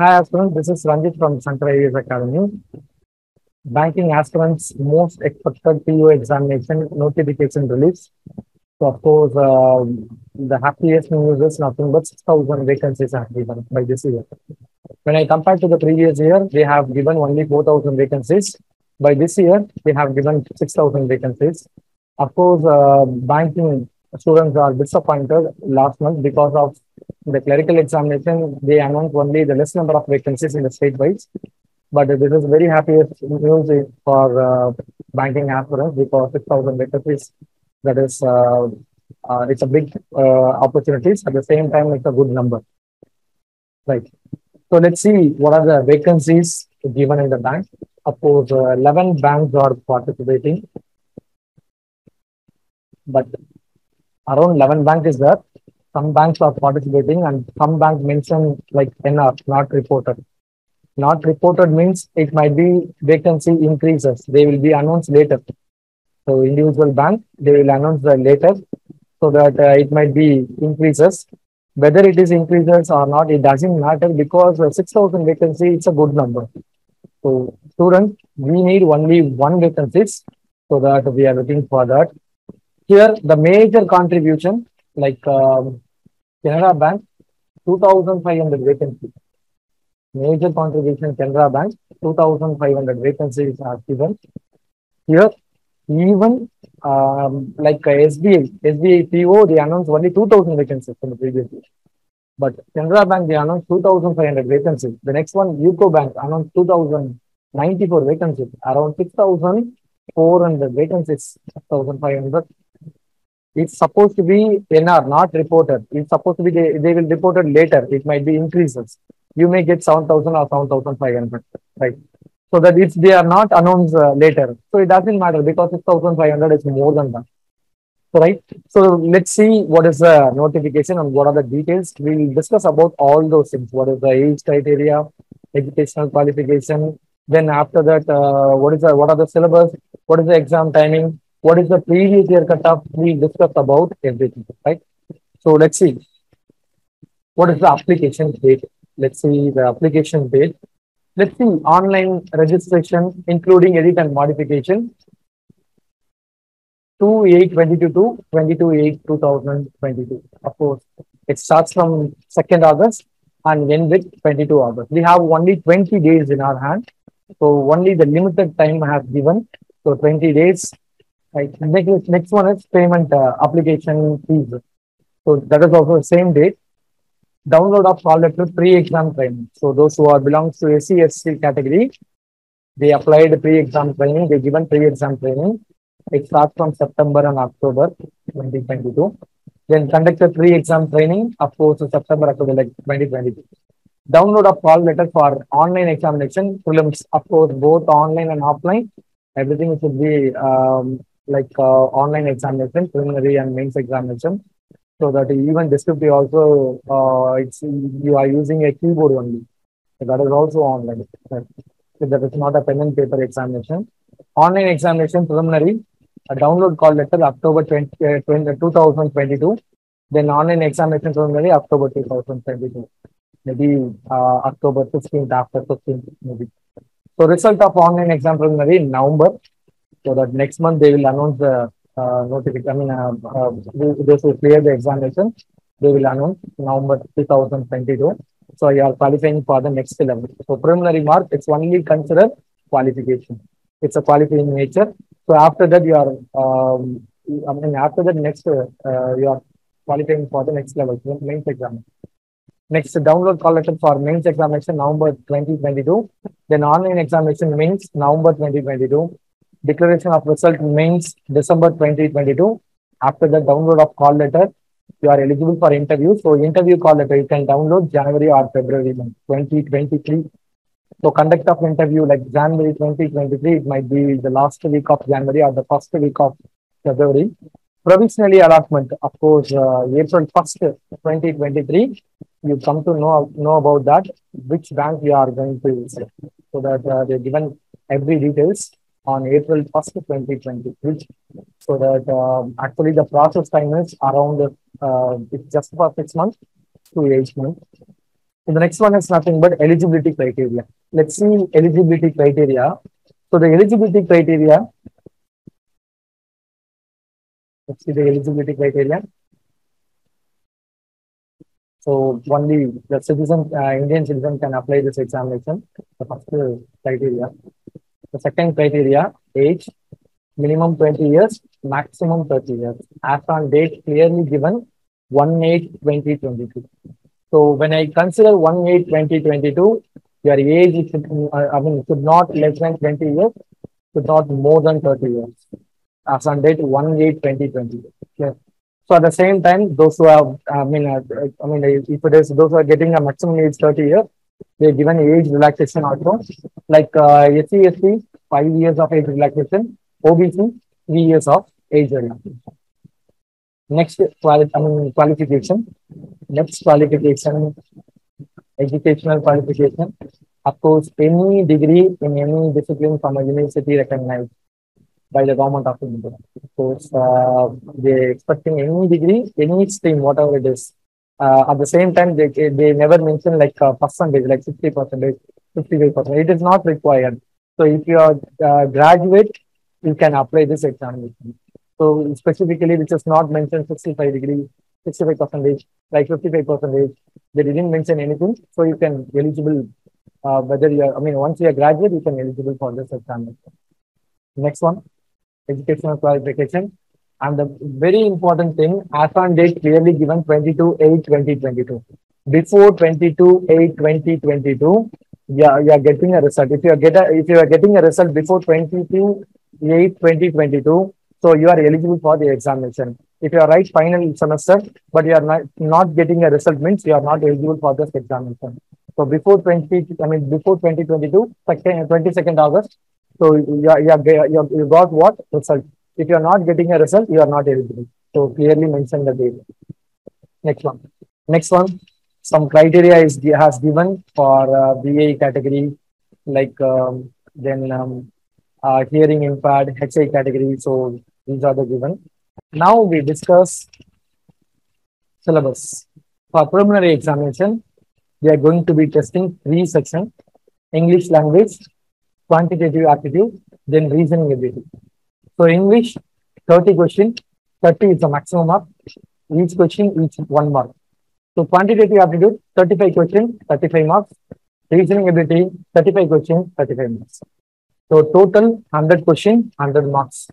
Hi, aspirants. This is Ranjith from Shankar IAS Academy. Banking aspirants' most expected PO examination notification release. So, of course, uh, the happiest news is nothing but 6,000 vacancies are given by this year. When I compare to the previous year, they have given only 4,000 vacancies. By this year, they have given 6,000 vacancies. Of course, uh, banking students are disappointed last month because of the clerical examination. They announced only the less number of vacancies in the state wise. But this is very happy news for uh, banking aspirants because 6,000 vacancies, that is, uh, uh, it's a big uh, opportunities. At the same time, it's a good number. Right. So let's see what are the vacancies given in the bank. Of course, uh, 11 banks are participating. But around 11 banks is there. Some banks are participating and some banks mention like NR, not reported. Not reported means it might be vacancy increases. They will be announced later. So individual bank, they will announce the later so that uh, it might be increases. Whether it is increases or not, it doesn't matter because uh, 6,000 vacancy, it's a good number. So students, we need only one vacancies so that we are looking for that. Here, the major contribution, like um, Canara Bank, 2,500 vacancies. Major contribution, Canara Bank, 2,500 vacancies are given. Here, even um, like uh, SBI, SBI PO, they announced only 2,000 vacancies from the previous year. But Canara Bank, they announced 2,500 vacancies. The next one, UCO Bank, announced 2,094 vacancies, around 6,400 vacancies, 6,500. It's supposed to be NR, not reported. It's supposed to be, they, they will report it later. It might be increases. You may get 7,000 or 7,500, right? So that if they are not announced uh, later, so it doesn't matter because 6,500 is more than that. Right. So let's see what is the notification and what are the details. We'll discuss about all those things. What is the age criteria, educational qualification. Then after that, uh, what is the what are the syllabus? What is the exam timing? What is the previous year cutoff? We discuss about everything. Right. So let's see. What is the application date? Let's see the application date. Let's see online registration, including edit and modification. 2 8 22 to 22 8 2022. Of course, it starts from 2nd August and end with 22 August. We have only 20 days in our hand. So only the limited time have given. So 20 days. Right. Next, next one is payment uh, application fees. So that is also the same date. Download of call letter pre-exam training. So those who are belongs to SC, SC category, they applied pre-exam training, they given pre-exam training. It starts from September and October 2022. Then conducted pre-exam training, of course, September, October like 2022. Download of call letter for online examination, prelims, of course, both online and offline. Everything should be um, like uh, online examination, preliminary and mains examination. So that even descriptive also, uh, it's you are using a keyboard only. So that is also online. So that is not a pen and paper examination. Online examination preliminary, a download call letter October 20, uh, 20, 2022. Then online examination preliminary October 2022. Maybe uh, October 15th after 15th maybe. So result of online exam preliminary in November. So that next month they will announce the uh, notification. I mean, uh, uh, those who clear the examination, they will announce November 2022. So you are qualifying for the next level. So preliminary mark, it's only considered qualification. It's a qualifying nature. So after that, you are, um, I mean, after that, next, uh, you are qualifying for the next level, mains exam. Next, download call letter for mains examination, November 2022. Then online examination mains, November 2022. Declaration of result means December 2022. After the download of call letter, you are eligible for interview. So interview call letter, you can download January or February month, 2023. So conduct of interview like January 2023, it might be the last week of January or the first week of February. Provisionally allotment, of course, uh, April 1st, 2023, you come to know, know about that, which bank you are going to use. So that uh, they're given every details on April 1st, 2023. So that um, actually the process time is around, uh, it's just for six months to eight months. So the next one is nothing but eligibility criteria. Let's see eligibility criteria. So the eligibility criteria. Let's see the eligibility criteria. So only the citizen, uh, Indian citizen can apply this examination. The first criteria. The second criteria, age, minimum 20 years, maximum 30 years. As on date clearly given, 1 8 2022. So when I consider 1 8 2022, your age should, uh, I mean, should not less than 20 years, should not more than 30 years. As on date 1 8 2020. Okay. So at the same time, those who have, I mean, uh, I mean, if it is those who are getting a maximum age 30 years, they're given age relaxation also. Like uh, SC, SC, five years of age relaxation, OBC, three years of age relaxation. Next, quali- I mean, qualification. Next qualification, educational qualification. Of course, any degree in any discipline from a university recognized by the government of India. Of course, uh, they're expecting any degree, any stream, whatever it is. Uh, at the same time, they, they never mention like a percentage, like 60 percentage, 55 percent. It is not required. So if you are uh, graduate, you can apply this examination. So specifically, which is not mentioned 65 degree, 65 percentage, like 55 percentage. They didn't mention anything. So you can eligible, uh, whether you are, I mean, once you are graduate, you can eligible for this examination. Next one, educational qualification. And the very important thing, as on date clearly given 22 8 2022. Before 22 8 2022, yeah, you are getting a result. If you are get a, if you are getting a result before 22 8 2022, so you are eligible for the examination. If you are right final semester, but you are not, not getting a result means you are not eligible for this examination. So before 20, I mean before 2022, second, 22nd August, so you, are, you, are, you, you got what result? If you are not getting a result, you are not eligible. So clearly mention the date. Next one. Next one. Some criteria is has given for uh, BA category, like um, then um, uh, hearing impaired, HI category. So these are the given. Now we discuss syllabus. For preliminary examination, we are going to be testing three sections, English language, quantitative aptitude, then reasoning ability. So English, 30 question, 30 is the maximum mark. Each question, each one mark. So quantitative aptitude, 35 question, 35 marks. Reasoning ability, 35 question, 35 marks. So total 100 question, 100 marks.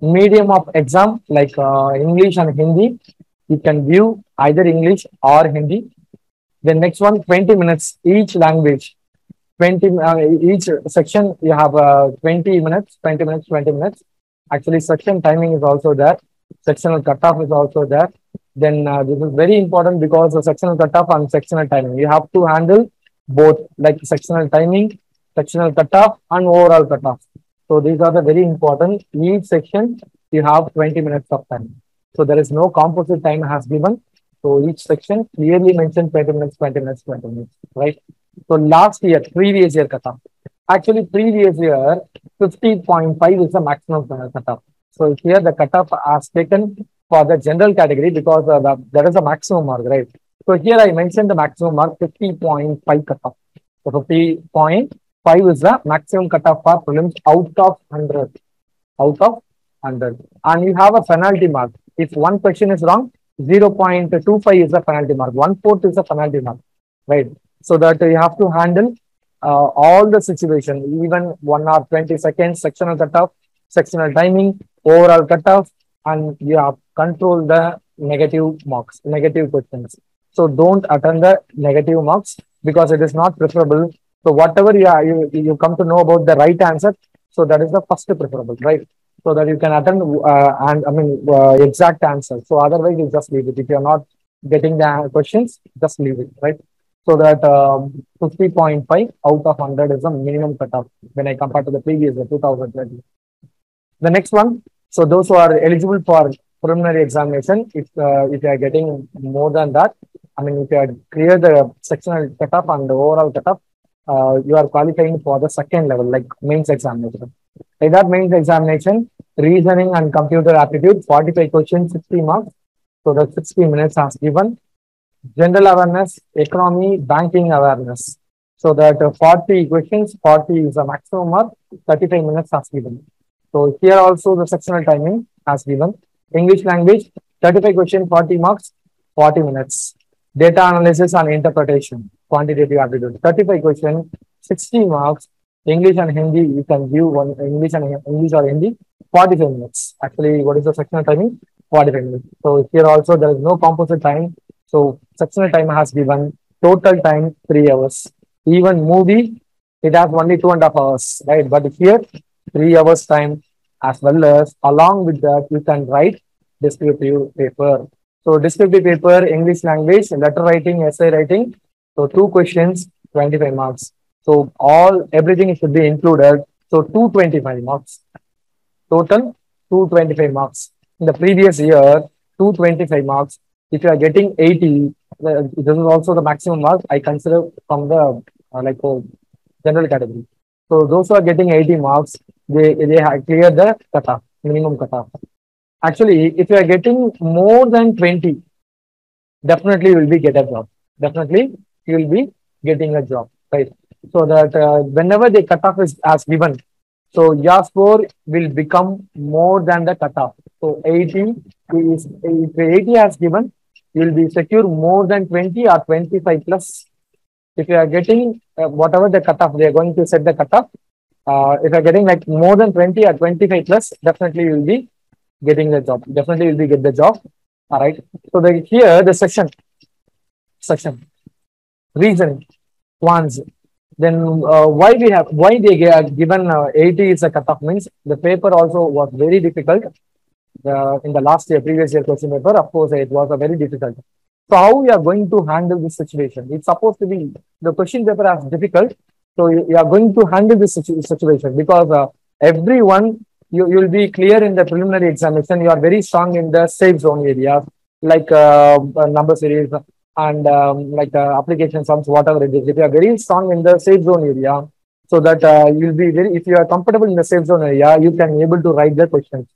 Medium of exam like uh, English and Hindi, you can view either English or Hindi. The next one, 20 minutes each language. 20 uh, each section you have uh, 20 minutes 20 minutes 20 minutes actually section timing is also there sectional cutoff is also there then uh, this is very important because the sectional cutoff and sectional timing. You have to handle both like sectional timing sectional cutoff and overall cutoff. So these are the very important. Each section you have 20 minutes of time. So there is no composite time has given. So each section clearly mentioned 20 minutes 20 minutes 20 minutes right? So last year, previous year cutoff. Actually, previous year, 50.5 is the maximum cutoff. So here the cutoff has taken for the general category because the, there is a maximum mark, right? So here I mentioned the maximum mark 50.5 cutoff. So 50.5 is the maximum cutoff for prelims out of 100. Out of 100. And you have a penalty mark. If one question is wrong, 0.25 is the penalty mark. One fourth is the penalty mark, right? so that you have to handle uh, all the situation, even one hour, 20 seconds, sectional cutoff, sectional timing, overall cutoff, and you have control the negative marks, negative questions. So don't attend the negative marks because it is not preferable. So whatever you, are, you, you come to know about the right answer, so that is the first preferable, right? So that you can attend uh, and I mean uh, exact answer. So otherwise you just leave it. If you're not getting the questions, just leave it, right? So that um, 50.5 out of 100 is the minimum cutoff when I compare to the previous year, 2020. The next one, so those who are eligible for preliminary examination, if uh, if you are getting more than that, I mean, if you are clear the sectional cutoff and the overall cutoff, uh, you are qualifying for the second level, like mains examination. In that mains examination, reasoning and computer aptitude, 45 questions, 60 marks. So the 60 minutes has given. General awareness, economy, banking awareness. So that uh, 40 questions, 40 is a maximum mark, 35 minutes has given. So here also the sectional timing has given. English language, 35 question, 40 marks, 40 minutes. Data analysis and interpretation, quantitative aptitude, 35 question, 60 marks. English and Hindi, you can give one English and English or Hindi, 45 minutes. Actually, what is the sectional timing? 45 minutes. So here also there is no composite time. So sectional time has given total time three hours. Even movie, it has only two and a half hours, right? But here, three hours time as well as along with that, you can write descriptive paper. So descriptive paper, English language, letter writing, essay writing. So two questions, 25 marks. So all, everything should be included. So 225 marks. Total 225 marks. In the previous year, 225 marks. If you are getting 80, uh, this is also the maximum mark I consider from the uh, like oh, general category. So those who are getting 80 marks, they, they have cleared the cutoff, minimum cutoff. Actually, if you are getting more than 20, definitely you will be get a job. Definitely you will be getting a job, right? So that uh, whenever the cutoff is as given, so your score will become more than the cutoff. So 80 is if 80 has given, you will be secure more than 20 or 25 plus. If you are getting uh, whatever the cutoff, they are going to set the cutoff. Uh, if you are getting like more than 20 or 25 plus, definitely you will be getting the job. Definitely you will be get the job. All right. So the, here the section, section, reason, ones. Then uh, why we have why they are given uh, 80 is a cutoff means the paper also was very difficult. Uh, in the last year, previous year question paper, of course, it was a very difficult. So how we are going to handle this situation? It's supposed to be the question paper as difficult. So you, you are going to handle this situ situation because uh, everyone you you will be clear in the preliminary examination. You are very strong in the safe zone area like uh, number series and um, like uh, application sums, whatever it is. If you are very strong in the safe zone area, so that uh, you'll be very. If you are comfortable in the safe zone area, you can be able to write the questions.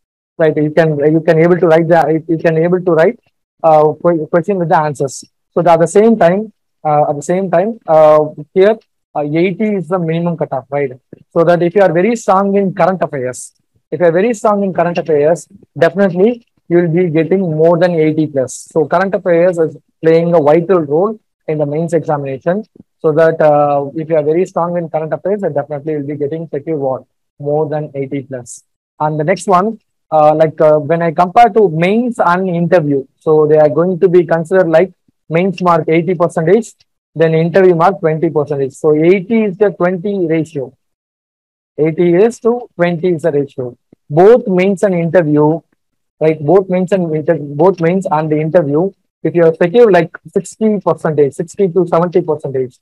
Right? You can you can able to write the you can able to write uh, question with the answers. So at the same time, uh, at the same time, uh, here uh, 80 is the minimum cutoff, right? So that if you are very strong in current affairs, if you're very strong in current affairs, definitely you will be getting more than 80 plus. So current affairs is playing a vital role in the mains examination. So that uh, if you are very strong in current affairs, then definitely you'll be getting secure what more than 80 plus. And the next one, uh, like uh, when I compare to mains and interview, so they are going to be considered like mains mark 80 percentage, then interview mark 20 percentage. So 80 is the 20 ratio. 80 is to 20 is the ratio. Both mains and interview, right? Both mains and inter both mains and the interview, if you are secure like 60 percentage, 60 to 70 percentage,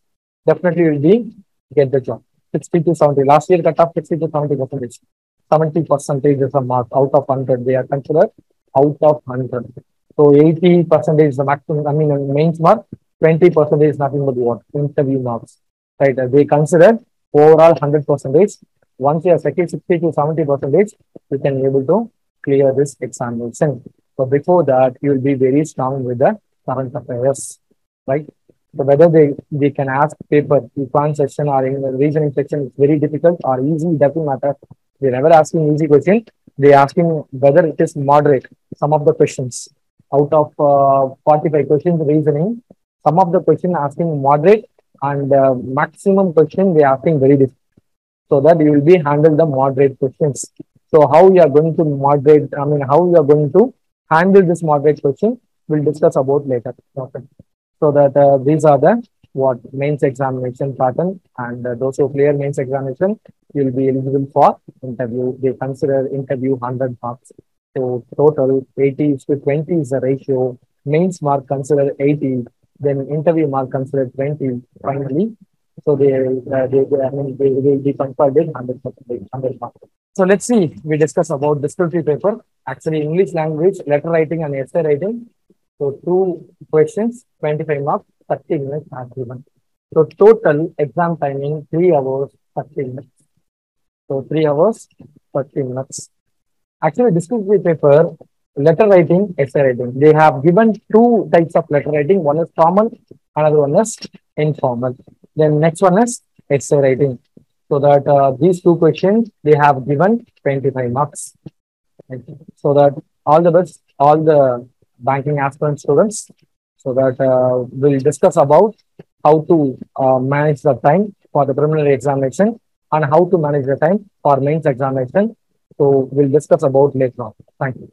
definitely you will be get the job. 60 to 70. Last year cut off 60 to 70 percentage. 70 percentage is a mark out of 100. They are considered out of 100. So 80 percentage is the maximum, I mean, mains mark, 20 percentage is nothing but what? Interview marks, right? Uh, they consider overall 100 percentage once you are second 60 to 70 percentage, you can be able to clear this examination. So before that, you will be very strong with the current affairs, right? So whether they, they can ask paper, econ section or in the reasoning section, it's very difficult or easy, doesn't matter. They're never asking easy question. They're asking whether it is moderate. Some of the questions out of uh, 45 questions reasoning, some of the question asking moderate and uh, maximum question they asking very difficult so that you will be handle the moderate questions. So how you are going to moderate, I mean, how you are going to handle this moderate question, we'll discuss about later. Okay. So that uh, these are the what mains examination pattern and uh, those who clear mains examination, you'll be eligible for interview. They consider interview 100 marks. So total 80 to 20 is the ratio. Mains mark consider 80, then interview mark consider 20. Finally, so they, uh, they, they, I mean, they, they, they conferred it 100 100 marks. So let's see, we discuss about descriptive paper. Actually, English language, letter writing and essay writing. So two questions, 25 marks, 30 minutes are given. So total exam timing, 3 hours, 30 minutes. So 3 hours, 30 minutes. Actually, this descriptive paper, letter writing, essay writing. They have given two types of letter writing. One is formal, another one is informal. Then next one is essay writing. So that uh, these two questions they have given 25 marks. So that all the best, all the banking aspirant students. So that uh, we'll discuss about how to uh, manage the time for the preliminary examination and how to manage the time for mains examination. So we'll discuss about later on. Thank you.